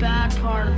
bad part